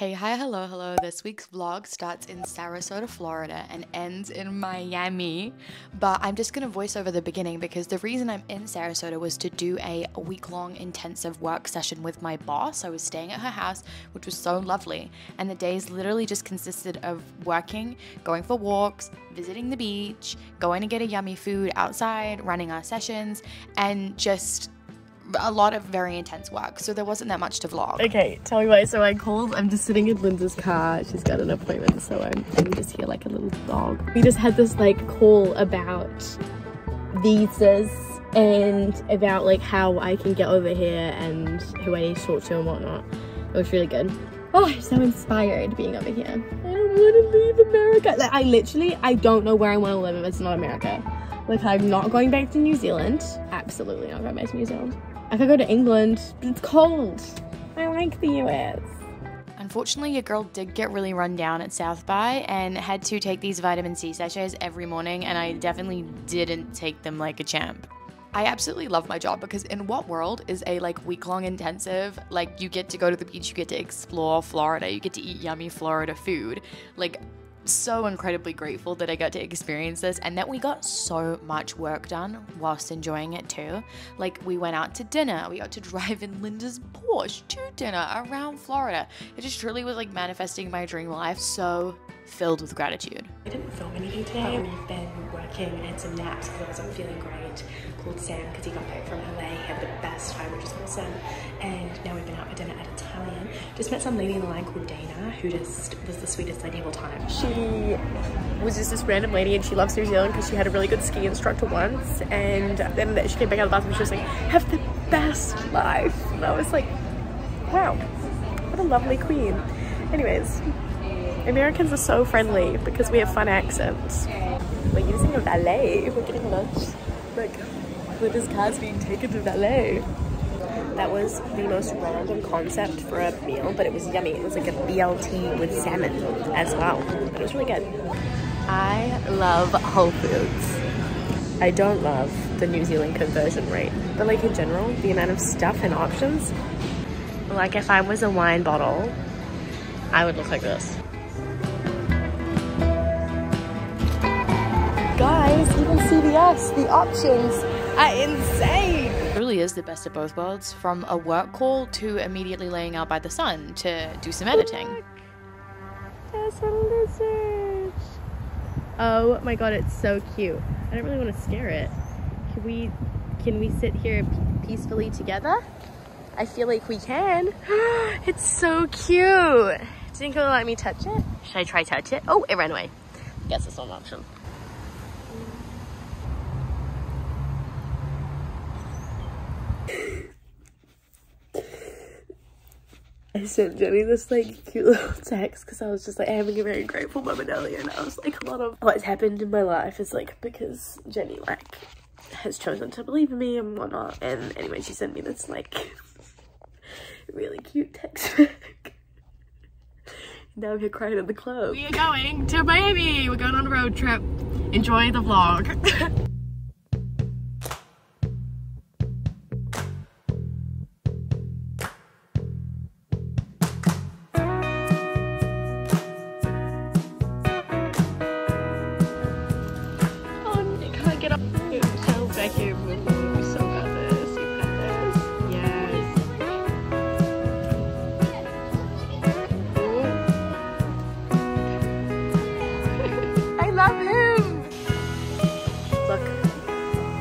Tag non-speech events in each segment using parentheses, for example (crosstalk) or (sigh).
Hey, hi, hello, hello. This week's vlog starts in Sarasota, Florida and ends in Miami. But I'm just going to voice over the beginning because the reason I'm in Sarasota was to do a week long intensive work session with my boss. I was staying at her house, which was so lovely. And the days literally just consisted of working, going for walks, visiting the beach, going to get a yummy food outside, running our sessions, and just a lot of very intense work, so there wasn't that much to vlog. Okay, tell me why. So I called, I'm just sitting in Linda's car. She's got an appointment, so I'm, I'm just here like a little dog. We just had this like call about visas and about like how I can get over here and who I need to talk to and whatnot. It was really good. Oh, I'm so inspired being over here. I don't want to leave America. Like, I literally, I don't know where I want to live if it's not America. Like, I'm not going back to New Zealand. Absolutely not going to New Zealand. I could go to England, it's cold. I like the US. Unfortunately, your girl did get really run down at South by and had to take these vitamin C sachets every morning, and I definitely didn't take them like a champ. I absolutely love my job because in what world is a like week long intensive like you get to go to the beach, you get to explore Florida, you get to eat yummy Florida food. Like so incredibly grateful that I got to experience this and that we got so much work done whilst enjoying it too. Like, we went out to dinner, we got to (laughs) drive in Linda's Porsche to dinner around Florida. It just truly was like manifesting my dream life. So filled with gratitude. I didn't film anything today. We've been working and some naps because I wasn't feeling great. Called Sam because he got back from LA, had the best time, which is awesome. And now we've been out for dinner at Italian. Just met some lady in the line called Dana, who just was the sweetest lady of all time. She was just this random lady and she loves New Zealand because she had a really good ski instructor once. And then she came back out of the bathroom and she was like, have the best life. And I was like, wow, what a lovely queen. Anyways, Americans are so friendly because we have fun accents. We're using a valet. We're getting lunch. Like, his car's being taken to valet. That was the most random concept for a meal, but it was yummy. It was like a BLT with salmon as well. It was really good. I love Whole Foods. I don't love the New Zealand conversion rate, but like in general, the amount of stuff and options. Like if I was a wine bottle, I would look like this. Guys, even CVS, the options are insane. It really is the best of both worlds from a work call to immediately laying out by the sun to do some editing. There's a lizard. Oh my god, it's so cute. I don't really want to scare it. Can we can we sit here peacefully together? I feel like we can. (gasps) it's so cute. Didn't go let me touch it. Should I try touch it? Oh, it ran away. Guess it's not an option. I sent Jenny this like cute little (laughs) text because I was just like having a very grateful moment earlier and I was like a lot of what's happened in my life is like because Jenny like has chosen to believe in me and whatnot and anyway she sent me this like (laughs) really cute text (laughs) back. now I'm here crying in the club. We are going to Miami! We're going on a road trip. Enjoy the vlog.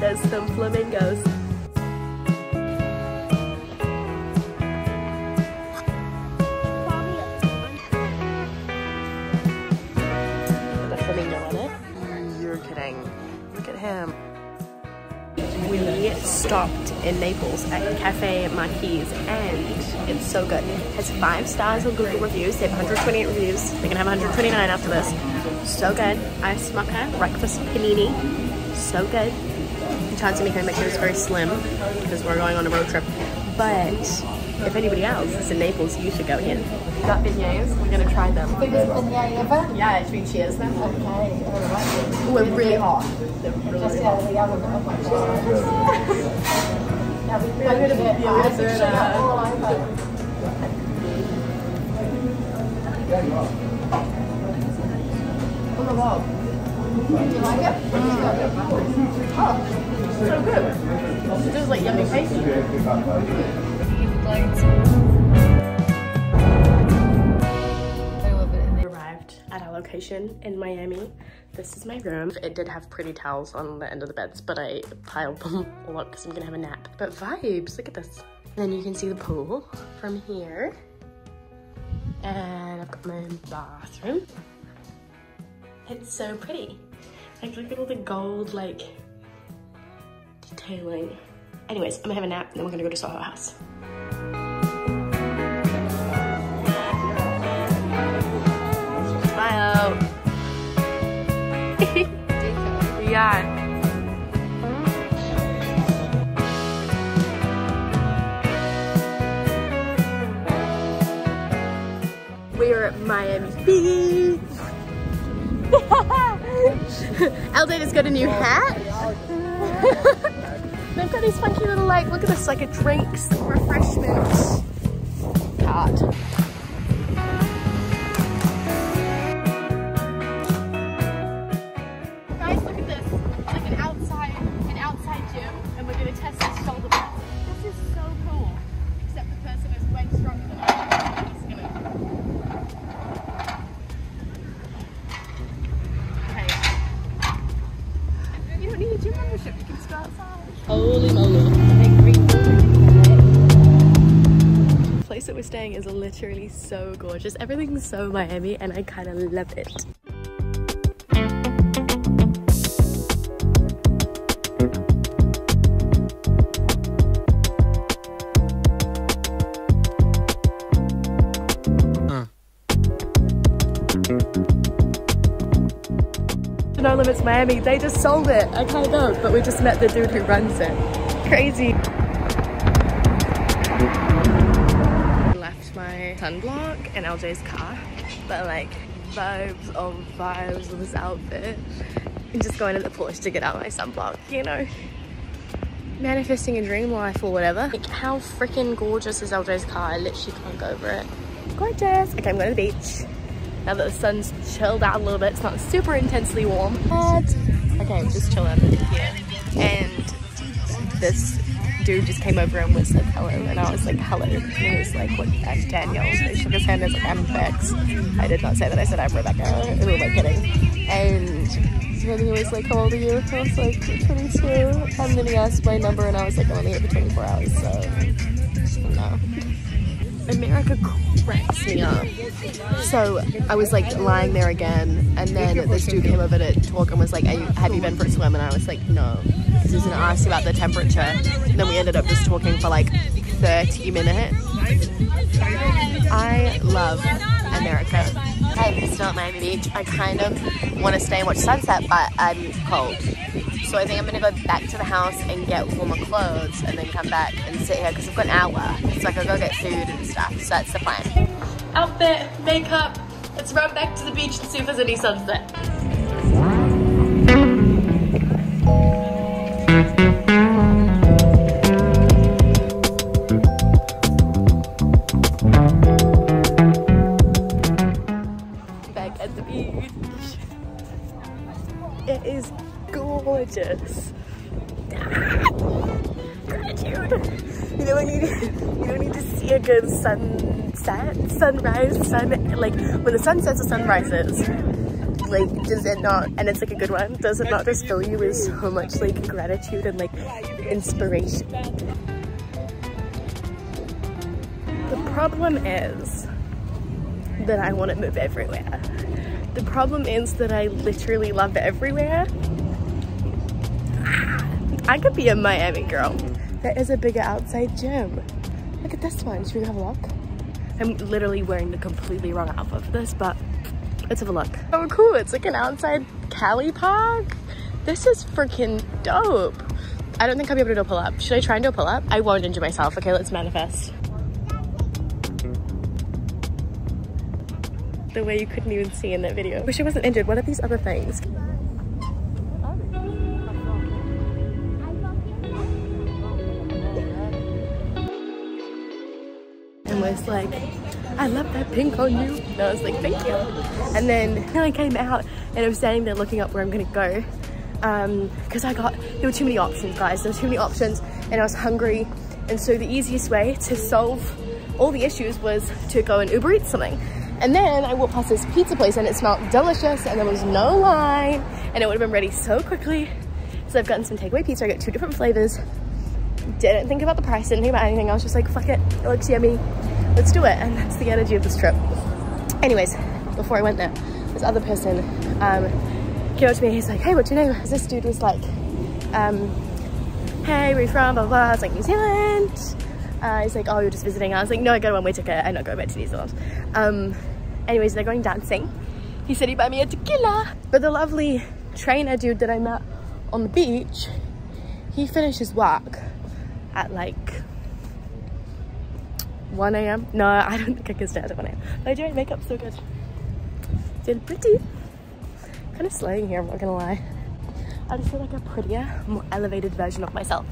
There's some flamingos. The flamingo on it. You're kidding. Look at him. We stopped in Naples at Cafe Marquis and it's so good. It has five stars on Google reviews. They have 128 reviews. They're gonna have 129 after this. So good. Ice mocha, breakfast panini. So good tried to make my materials very slim because we're going on a road trip. But if anybody else is in Naples, you should go here. We got beignets. We're gonna try them. Biggest beignet ever? Yeah, should we cheers them? Okay. Ooh, we're really hot. They're really Just out of the oven. now (laughs) we really good a bit. Ice and sugar all over. Oh So good. Just like yummy cake. arrived at our location in Miami. This is my room. It did have pretty towels on the end of the beds, but I piled them all up because I'm gonna have a nap. But vibes, look at this. then you can see the pool from here. And I've got my own bathroom. It's so pretty. Like look at all the gold like detailing. Anyways, I'm gonna have a nap and then we're gonna go to Soho House. Smile. (laughs) yeah. We're at Miami Beach. (laughs) LJ just got a new hat. (laughs) They've got these funky little like, look at this, like a drinks, refreshment cart. Staying is literally so gorgeous. Everything's so Miami, and I kind of love it. No Limits Miami, they just sold it. I kind of don't, but we just met the dude who runs it. Crazy. My sunblock in LJ's car, but like vibes of vibes of this outfit. And just going to the porch to get out my sunblock, you know. Manifesting a dream life or whatever. Like how freaking gorgeous is LJ's car? I literally can't go over it. Gorgeous. Okay, I'm going to the beach. Now that the sun's chilled out a little bit, it's not super intensely warm. But, okay, just chilling here. And this dude just came over and was said hello, and I was like, hello. And he was like, what, I'm Daniel. He shook his hand and was like, I'm Bex. I did not say that. I said, I'm Rebecca. Who am I kidding? And then he was like, how old are you? I was like, 22. And then he asked my number, and I was like, I'm only here for 24 hours, so no. America cracks me up. So I was like lying there again, and then this dude came over to talk and was like, you, "Have you been for a swim?" And I was like, "No," because he was gonna ask about the temperature. And then we ended up just talking for like 30 minutes. I love America. Hey, still at Miami Beach. I kind of want to stay and watch sunset, but I'm cold. So I think I'm gonna go back to the house and get warmer clothes and then come back and sit here because I've got an hour. So I can go get food and stuff. So that's the plan. Outfit, makeup. Let's run back to the beach and see if there's any sunset. The sun sets, the sun rises. Like does it not and it's like a good one, does it not just fill you with so much like gratitude and like inspiration? The problem is that I want to move everywhere. The problem is that I literally love everywhere. I could be a Miami girl. There is a bigger outside gym. Look at this one. Should we have a look? I'm literally wearing the completely wrong outfit for this, but let's have a look. Oh, cool. It's like an outside Cali park. This is freaking dope. I don't think I'll be able to do a pull up. Should I try and do a pull up? I won't injure myself. Okay, let's manifest. The way you couldn't even see in that video. Wish I wasn't injured. What are these other things? Was like, I love that pink on you. And I was like, thank you. And then I came out and I was standing there looking up where I'm gonna go. Um, cause I got, there were too many options guys. There were too many options and I was hungry. And so the easiest way to solve all the issues was to go and Uber eat something. And then I walked past this pizza place and it smelled delicious and there was no line and it would have been ready so quickly. So I've gotten some takeaway pizza. I got two different flavors. Didn't think about the price, didn't think about anything. I was just like, fuck it, it looks yummy. Let's do it. And that's the energy of this trip. Anyways, before I went there, this other person um, came up to me. He's like, hey, what's your name? This dude was like, um, hey, where you from? Blah, blah. I was like, New Zealand. Uh, he's like, oh, you're just visiting. I was like, no, I got a one-way ticket. I'm not going back to New Zealand. Um, anyways, they're going dancing. He said he'd buy me a tequila. But the lovely trainer dude that I met on the beach, he finishes work at like 1 a.m. No, I don't think I can stay at 1 a.m. But I do my makeup so good. Feel pretty. Kind of slaying here, I'm not gonna lie. I just feel like a prettier, more elevated version of myself.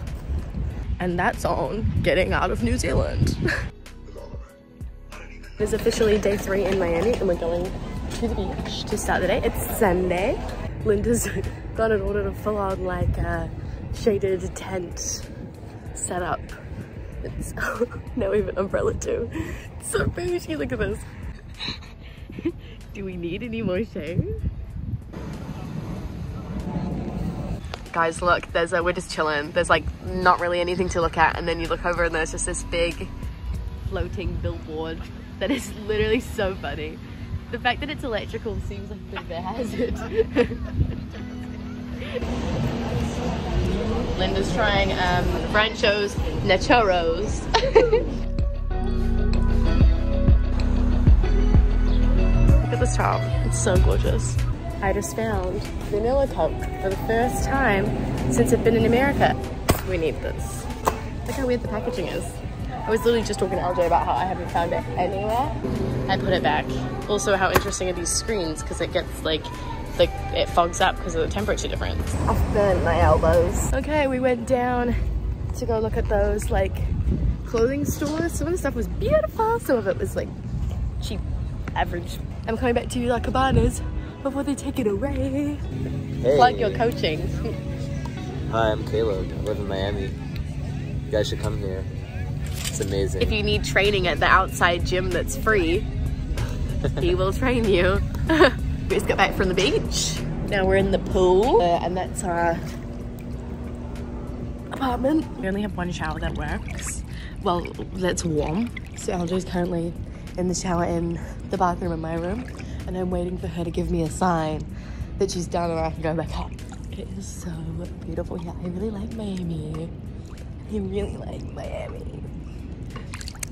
And that's on getting out of New Zealand. (laughs) it is officially day three in Miami and we're going to the beach to start the day. It's Sunday. Linda's (laughs) got an order to full on like a shaded tent setup. It's (laughs) now we have an umbrella too. It's so bougie, look at this. (laughs) Do we need any more shade? Guys, look, there's a, we're just chilling. There's like not really anything to look at and then you look over and there's just this big floating billboard that is literally so funny. The fact that it's electrical seems like a bit of a hazard. (laughs) Linda's trying um, Rancho's Nachoros. (laughs) Look at this top. It's so gorgeous. I just found vanilla Coke for the first time since I've been in America. We need this. Look how weird the packaging is. I was literally just talking to LJ about how I haven't found it anywhere. I put it back. Also, how interesting are these screens because it gets like like it fogs up because of the temperature difference. I've burnt my elbows. Okay, we went down to go look at those like clothing stores. Some of the stuff was beautiful, some of it was like cheap, average. I'm coming back to you like cabanas before they take it away. Hey. Plug your coaching. Hi, I'm Caleb. I live in Miami. You guys should come here. It's amazing. If you need training at the outside gym that's free, (laughs) he will train you. (laughs) we just got back from the beach. Now we're in the pool, uh, and that's our apartment. We only have one shower that works. Well, that's warm. So LJ's currently in the shower in the bathroom in my room, and I'm waiting for her to give me a sign that she's done and I can go back up. It is so beautiful here. I really like Miami. I really like Miami.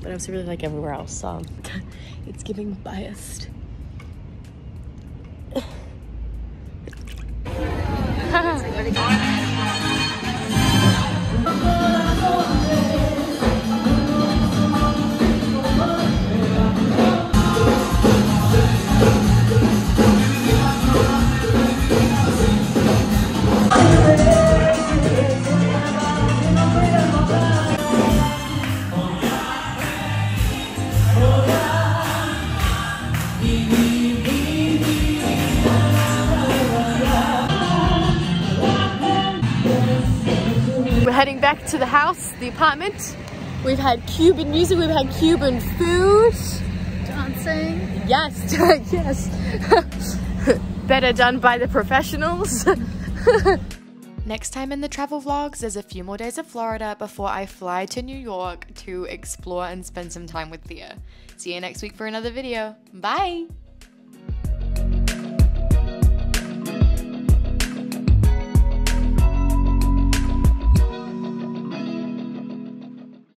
But I also really like everywhere else, so (laughs) it's giving biased. House, the apartment. We've had Cuban music, we've had Cuban food. Dancing. Yes, (laughs) yes. Better done by the professionals. (laughs) Next time in the travel vlogs, there's a few more days of Florida before I fly to New York to explore and spend some time with Thea. See you next week for another video. Bye!